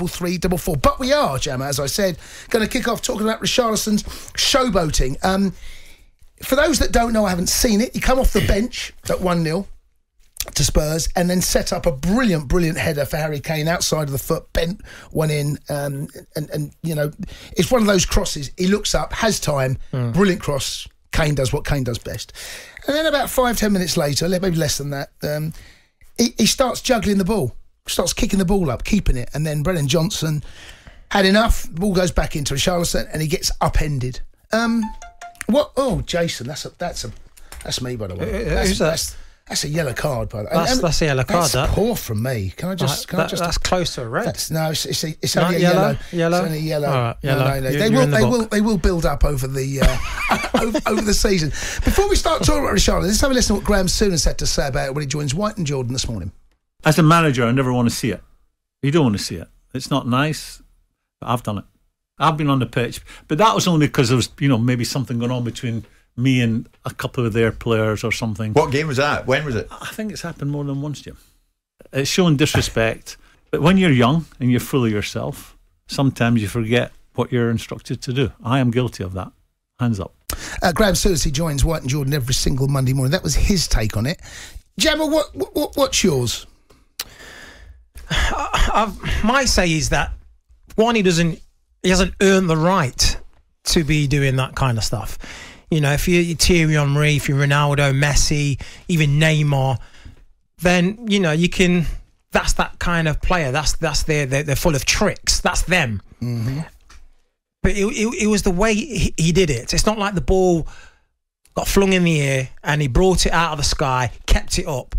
double three double four. But we are, Gemma, as I said, going to kick off talking about Richarlison's showboating. Um, for those that don't know, I haven't seen it. He come off the bench at one 0 to Spurs and then set up a brilliant, brilliant header for Harry Kane outside of the foot, bent one in, um, and and you know, it's one of those crosses. He looks up, has time, brilliant cross. Kane does what Kane does best, and then about five ten minutes later, maybe less than that, um, he, he starts juggling the ball, starts kicking the ball up, keeping it, and then Brennan Johnson had enough. The ball goes back into Richarlison, and he gets upended. Um, what? Oh, Jason, that's a that's a that's me by the way. That's, who's that? that's, that's a yellow card, by the way. That's- And- that's a yellow card, That's that. poor from me. Can I just? Right, Can I just? that's close to a red. That's, no, it's, it's, it's Not only a yellow? yellow. Yellow? It's only yellow. All right, yellow. no, no. You- They will. the They will. They will build up over the uh, over, over the season. Before we start talking about Richard, let's have a listen to what Graham Souness had to say about it when he joins White and Jordan this morning. As a manager, I never want to see it. You don't want to see it. It's not nice. But I've done it. I've been on the pitch, but that was only because there was, you know, maybe something going on between me and a couple of their players or something. What game was that? When was it? I think it's happened more than once, Jim. It's showing disrespect. but when you're young and you're full of yourself, sometimes you forget what you're instructed to do. I am guilty of that. Hands up. Uh, Graham Souness he joins White and Jordan every single Monday morning. That was his take on it. Gemma, what, what what's yours? I might say is that one, he doesn't, he hasn't earned the right to be doing that kind of stuff. You know, if you're, you're Thierry Henry, if you're Ronaldo, Messi, even Neymar, then you know you can. That's that kind of player. That's that's their they're, they're full of tricks. That's them. Mm-hmm. But it, it, it was the way he, he did it. It's not like the ball got flung in the air and he brought it out of the sky, kept it up.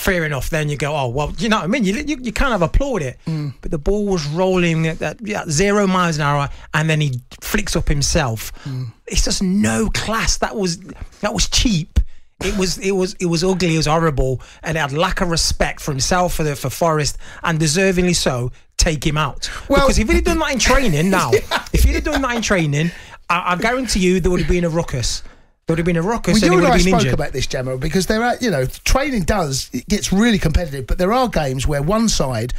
Fair enough. Then you go, oh well, you know what I mean. You you, you kind of applaud it, mm. but the ball was rolling at, at yeah, zero miles an hour, and then he flicks up himself. Mm. It's just no class. That was that was cheap. It was it was it was ugly. It was horrible, and it had lack of respect for himself for the for Forest, and deservingly so. Take him out. Well- because if he'd have done that in training now, if he'd have done that in training, I, I guarantee you there would have been a ruckus. There would have been a ruckus, Well, you and I spoke injured. about this, Gemma, because there are, you know, training does it gets really competitive, but there are games where one side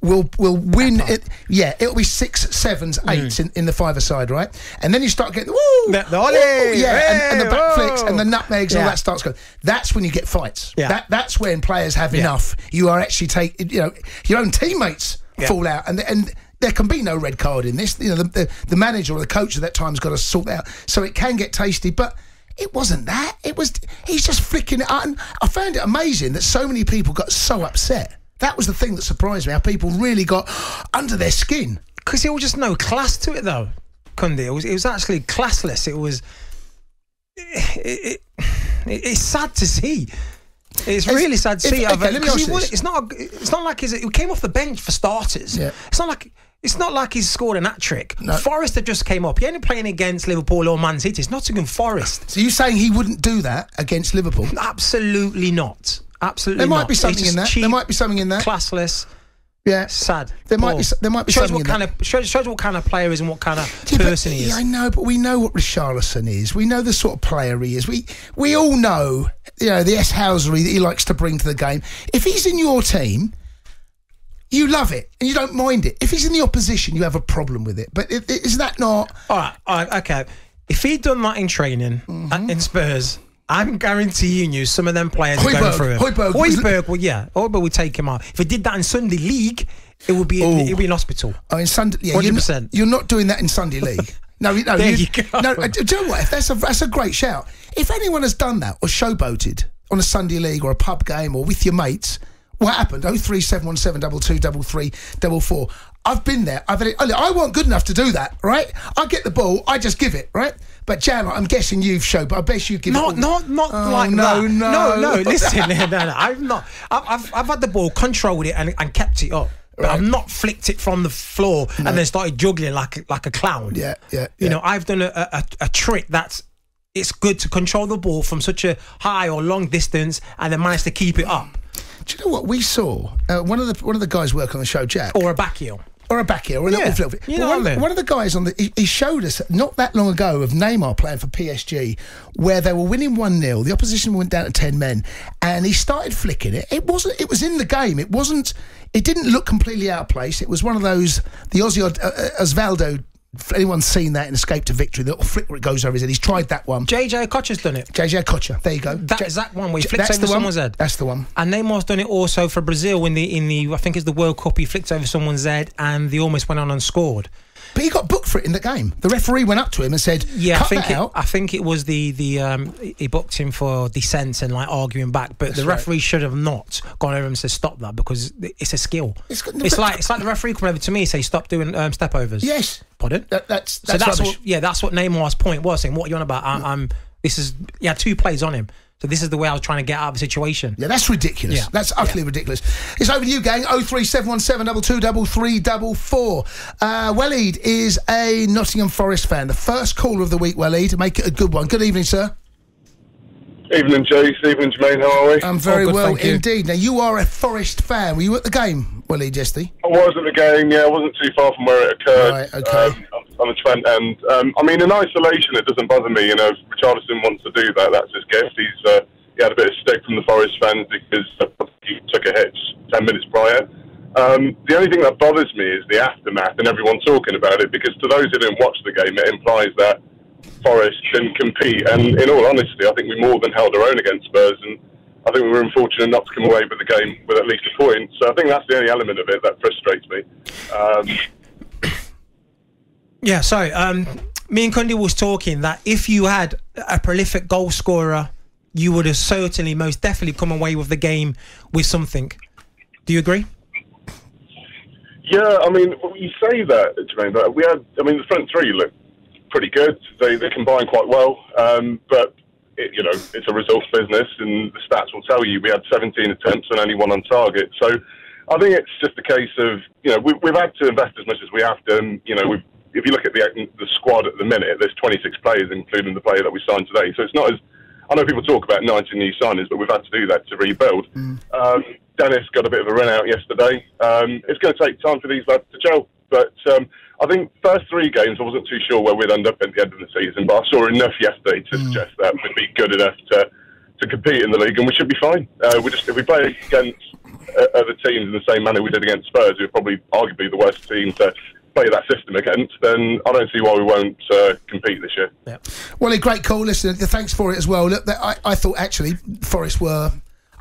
will will win it. Yeah, it'll be six, sevens, eights in, in the five side, right? And then you start getting woo, Mm. The- the woo, ollie, yeah, and, and the hey, backflips and the nutmegs and all that starts going. That's when you get fights. Yeah. That that's when players have Yeah. enough. You are actually take you know your own teammates Yeah. fall out, and and there can be no red card in this. You know, the, the, the manager or the coach at that time's got to sort that out, so it can get tasty, but. It wasn't that. It was he's just flicking it out. And I found it amazing that so many people got so upset. That was the thing that surprised me. How people really got under their skin. because there was just no class to it though Cundy. it was it was actually classless it was it, it, it- it's sad to see it's really sad to if- see okay, let me 'cause ask he this. it's not a, it's not like he came off the bench for starters Yeah. it's not like it's not like he's scored an hat trick. No. Forest had just came up. He ain't playing against Liverpool or Man City. It's Nottingham Forest. So you saying he wouldn't do that against Liverpool? Absolutely not. Absolutely There might not. be something in that. Cheap, there might be something in that. classless. yeah. Sad. There might be there might be shows something what in kind of shows, shows what kind of player he is and what kind of Yeah, but- person he is. yeah, I know, but we know what Richarlison is. We know the sort of player he is. We we all know, you know, the S housery that he likes to bring to the game. If he's in your team, you love it and you don't mind it. If he's in the opposition, you have a problem with it. But i- i- is that not? All right, all right, okay. If he'd done that in training Mm-hmm. uh, in Spurs, I'm guaranteeing you some of them players are going through him. Was- well, yeah, Højbjerg would take him out. If he did that in Sunday League, it would be Oh. it would be in hospital. I mean, Sunday. Yeah, you're, 100%. not, you're not doing that in Sunday League. No, no, There you, you go. No, uh, do you know what? If that's a that's a great shout. If anyone has done that or showboated on a Sunday league or a pub game or with your mates, what happened? Oh three seven one seven double two double three double four. I've been there. I've had it. I wasn't good enough to do that, right? I get the ball, I just give it, right? But Jan, I'm guessing you've showed, but I bet you give it. all- Not, not, not Oh, like no, that. no. no, no. Listen, no, no, I've not. I've, I've, had the ball, controlled it, and, and kept it up. But I've not flicked it from the floor and then started juggling like a- like a clown. Yeah, yeah, You yeah. know, I've done a, a, a trick that's it's good to control the ball from such a high or long distance and then manage to keep it up Do you know what we saw? Uh, one of the one of the guys working on the show, Jack. or a back heel. or a back heel, or a Yeah, little flip. you know one, I mean. one of the guys on the he, he showed us not that long ago of Neymar playing for PSG, where they were winning one 0 The opposition went down to ten men, and he started flicking it. It wasn't. It was in the game. It wasn't. It didn't look completely out of place. It was one of those the Ossie uh, uh, Osvaldo. If anyone's seen that in Escape to Victory, the little flick where it goes over his head. He's tried that one. JJ Okocha's done it. JJ Okocha. There you go. That J- exact one where he flicks over the one. someone's head. That's the one. And Neymar's done it also for Brazil in the in the I think it's the World Cup. He flicked over someone's head and they almost went on and scored. But he got booked for it in the game. The referee went up to him and said, Yeah, I think it, out. I think it was the the um, he booked him for dissent and like arguing back, but the right. referee should have not gone over and said stop that because it's a skill. It's like it's like the referee coming over to me and say stop doing um, step overs. Yes. pardon. That, that's so that's, that's rubbish. what yeah that's what Neymar's point was saying. What are you on about? I, I'm this is yeah two plays on him, so this is the way I was trying to get out of the situation. Yeah, that's ridiculous. Yeah. That's utterly ridiculous. It's over to you, gang. 03717 223344. Uh, Waleed is a Nottingham Forest fan. The first caller of the week, Waleed. Make it a good one. Good evening, sir. Evening, Jace. Evening, Jermaine. How are we? I'm very Oh, good, well indeed. Now, you are a Forest fan. Were you at the game, Yesterday? I was at the game. Yeah, I wasn't too far from where it occurred. Right, okay. Um, on the Trent end. Um, I mean, in isolation, it doesn't bother me. You know, if Richarlison wants to do that. That's his gift. He's uh, he had a bit of stick from the Forest fans because he took a hit ten minutes prior. Um, the only thing that bothers me is the aftermath and everyone talking about it because to those who didn't watch the game, it implies that Forest didn't compete. And in all honesty, I think we more than held our own against Spurs, and I think we were unfortunate not to come away with the game with at least a point. So I think that's the only element of it that frustrates me. Um, Yeah, so um, me and Cundy was talking that if you had a prolific goal scorer, you would have certainly, most definitely, come away with the game with something. Do you agree? yeah, I mean, you say that, Jermaine, but we had, I mean, the front three look pretty good. They, they combine quite well, um, but. It, you know, it's a results business, and the stats will tell you we had 17 attempts and only one on target. So, I think it's just a case of you know we, we've had to invest as much as we have to. And, you know, we've, if you look at the the squad at the minute, there's 26 players, including the player that we signed today. So it's not as I know people talk about 19 new signings, but we've had to do that to rebuild. Um, Dennis got a bit of a run out yesterday. Um, it's going to take time for these lads to gel, but um, I think first three games I wasn't too sure where we'd end up at the end of the season, but I saw enough yesterday to suggest that we'd be good enough to to compete in the league, and we should be fine. Uh, we just if we play against uh, other teams in the same manner we did against Spurs, who are probably arguably the worst team to play that system against, then I don't see why we won't uh, compete this year. Yeah. Well, a great call. Listen, thanks for it as well. Look, I, I thought actually Forest were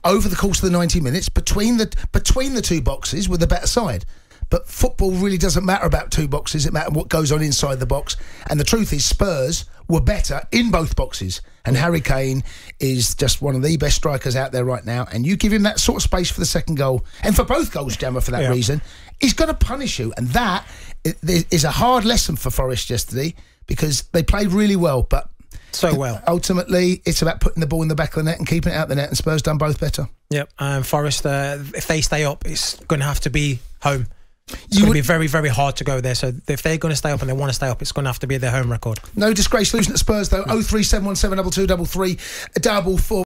over the course of the ninety minutes between the between the two boxes were the better side. But football really doesn't matter about two boxes. It matters what goes on inside the box. And the truth is, Spurs were better in both boxes. And Harry Kane is just one of the best strikers out there right now. And you give him that sort of space for the second goal, and for both goals, Jammer, for that Yeah. reason, he's going to punish you. And that is a hard lesson for Forest yesterday because they played really well, but So well. ultimately it's about putting the ball in the back of the net and keeping it out the net. And Spurs done both better. Yep. Um, Forest, uh, if they stay up, it's going to have to be home. It's You going to would- be very, very hard to go there. So if they're going to stay up and they want to stay up, it's going to have to be their home record. No disgrace losing at Spurs though. Oh three seven one seven double two double three double four.